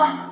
Oh.